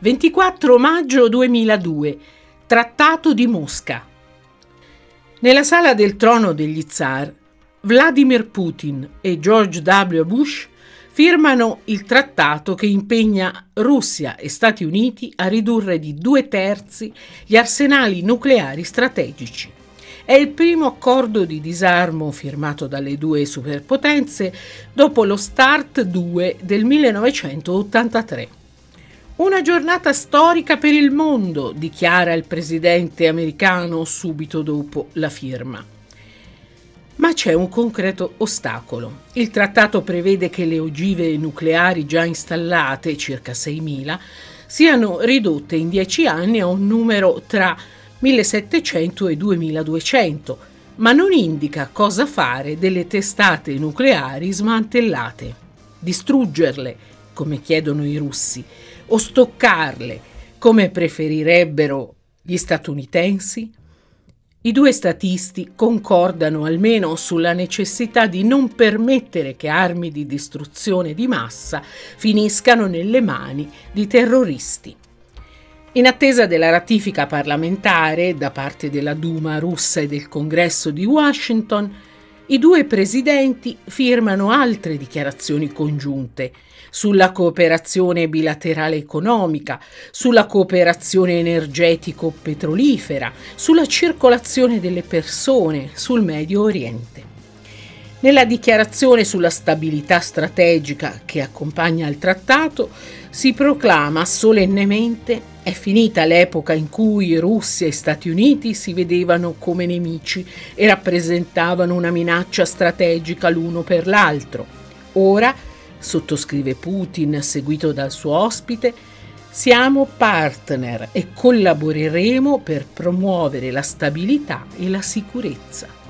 24 maggio 2002 Trattato di Mosca Nella sala del trono degli zar, Vladimir Putin e George W. Bush firmano il trattato che impegna Russia e Stati Uniti a ridurre di due terzi gli arsenali nucleari strategici. È il primo accordo di disarmo firmato dalle due superpotenze dopo lo START 2 del 1983. Una giornata storica per il mondo, dichiara il presidente americano subito dopo la firma. Ma c'è un concreto ostacolo. Il trattato prevede che le ogive nucleari già installate, circa 6.000, siano ridotte in 10 anni a un numero tra 1.700 e 2.200, ma non indica cosa fare delle testate nucleari smantellate. Distruggerle, come chiedono i russi, o stoccarle, come preferirebbero gli statunitensi? I due statisti concordano almeno sulla necessità di non permettere che armi di distruzione di massa finiscano nelle mani di terroristi. In attesa della ratifica parlamentare da parte della Duma russa e del Congresso di Washington, i due presidenti firmano altre dichiarazioni congiunte sulla cooperazione bilaterale economica, sulla cooperazione energetico-petrolifera, sulla circolazione delle persone, sul Medio Oriente. Nella dichiarazione sulla stabilità strategica che accompagna il trattato si proclama solennemente è finita l'epoca in cui Russia e Stati Uniti si vedevano come nemici e rappresentavano una minaccia strategica l'uno per l'altro. Ora, sottoscrive Putin, seguito dal suo ospite, siamo partner e collaboreremo per promuovere la stabilità e la sicurezza.